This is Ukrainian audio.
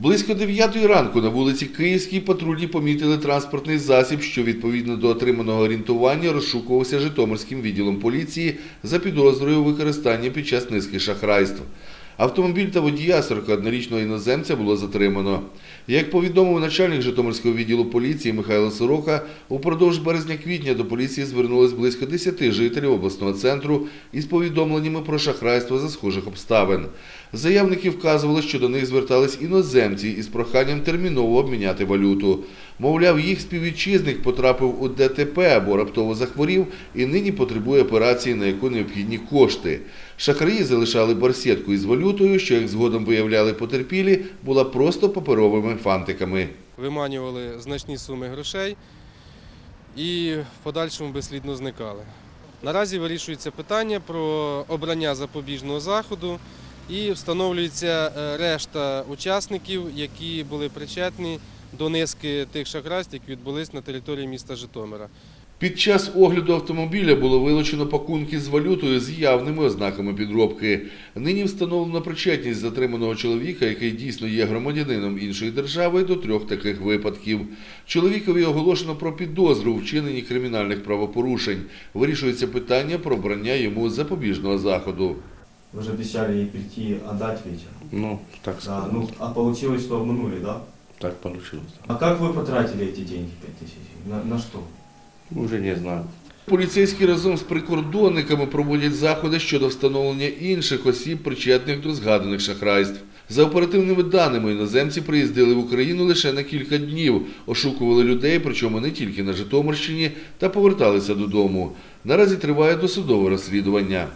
Близько 9 ранку на вулиці Київській патрульні помітили транспортний засіб, що відповідно до отриманого орієнтування розшукувався Житомирським відділом поліції за підозрою використання під час низки шахрайств. Автомобіль та водія 41-річного іноземця було затримано. Як повідомив начальник Житомирського відділу поліції Михайло Сорока, упродовж березня-квітня до поліції звернулось близько 10 жителів обласного центру із повідомленнями про шахрайство за схожих обставин. Заявники вказували, що до них звертались іноземці із проханням терміново обміняти валюту. Мовляв, їх співвітчизник потрапив у ДТП або раптово захворів і нині потребує операції, на яку необхідні кошти. Шахраї залишали барсетку із валютою, що, як згодом виявляли потерпілі, була просто паперовими фантиками. виманювали значні суми грошей і в подальшому безслідно зникали. Наразі вирішується питання про обрання запобіжного заходу і встановлюється е, решта учасників, які були причетні до низки тих шахрайств, які відбулись на території міста Житомира. Під час огляду автомобіля було вилучено пакунки з валютою з явними ознаками підробки. Нині встановлено причетність затриманого чоловіка, який дійсно є громадянином іншої держави, до трьох таких випадків. Чоловікові оголошено про підозру в вчиненні кримінальних правопорушень. Вирішується питання про обрання йому запобіжного заходу. Вы же обещали ей прийти отдать вечером. Ну, так Да, сказать. ну, а получилось, что обманули, да? Так получилось. А как вы потратили эти деньги, 5000? На, на что? Уже не знаю. Поліцейські разом з прикордонниками проводять заходи щодо встановлення інших осіб, причетних до згаданих шахрайств. За оперативними даними, іноземці приїздили в Україну лише на кілька днів, ошукували людей, причому не тільки на Житомирщині, та поверталися додому. Наразі триває досудове розслідування.